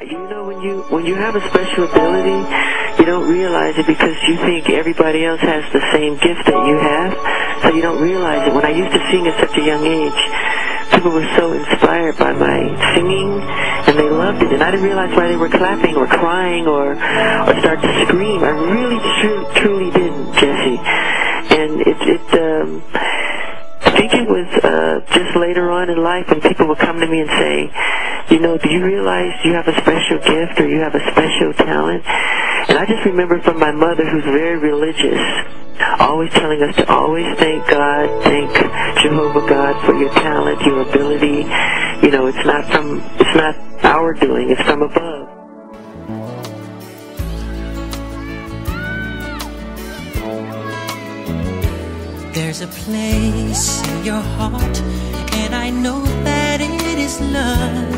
You know, when you when you have a special ability, you don't realize it because you think everybody else has the same gift that you have, so you don't realize it. When I used to sing at such a young age, people were so inspired by my singing, and they loved it, and I didn't realize why they were clapping or crying or or start to scream. I really truly, truly didn't, later on in life when people would come to me and say, you know, do you realize you have a special gift or you have a special talent? And I just remember from my mother, who's very religious, always telling us to always thank God, thank Jehovah God for your talent, your ability. You know, it's not from, it's not our doing, it's from above. There's a place in your heart, and know that it is love.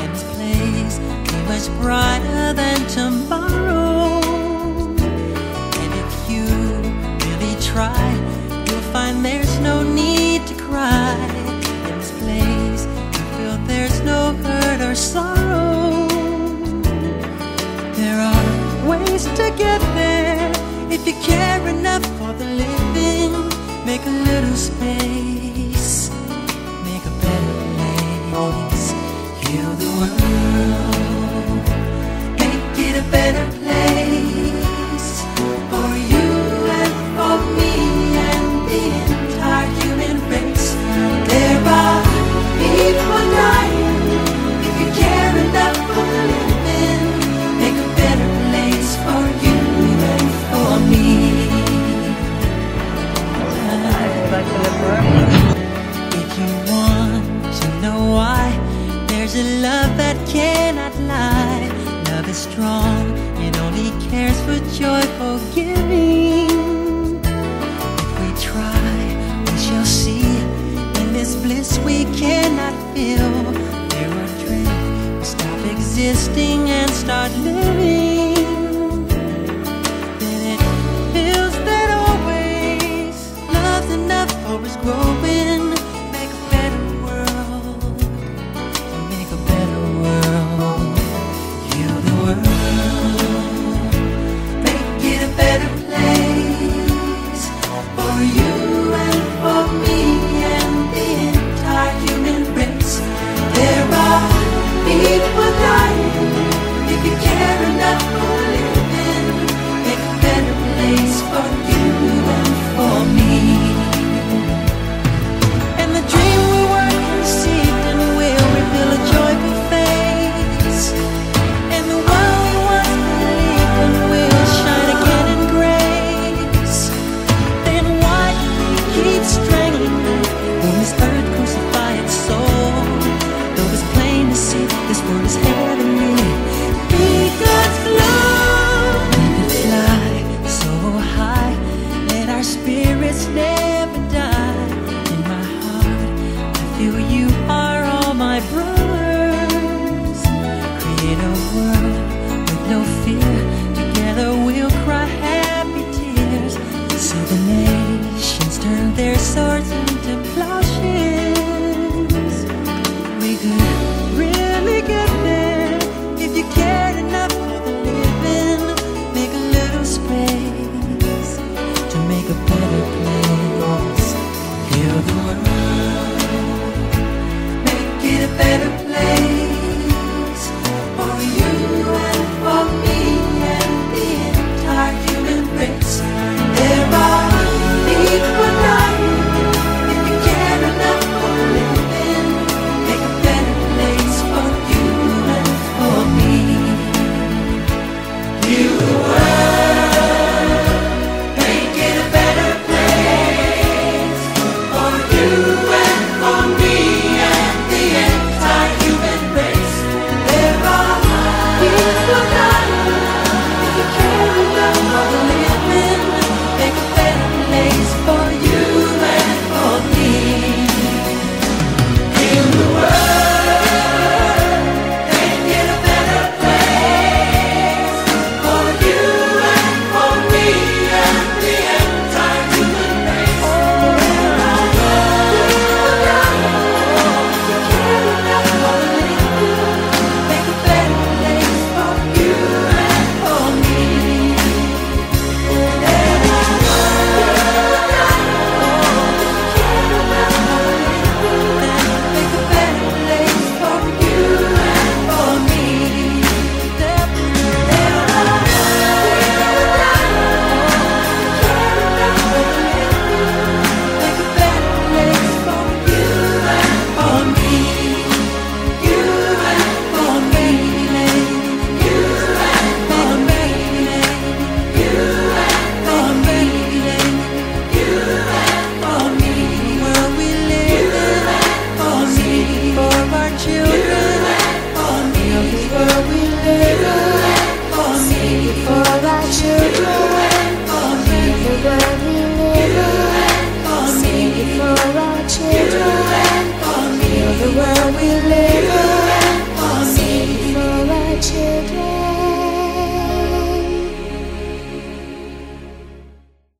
And this place is much brighter than tomorrow. And if you really try, you'll find there's no need to cry. In this place, you feel there's no hurt or sorrow. There are ways to get there if you care enough for the living. Make a little space, Is strong, it only cares for joyful giving. If we try, we shall see. In this bliss we cannot feel. There are dreams, we stop existing and start living. better place. You're the world we live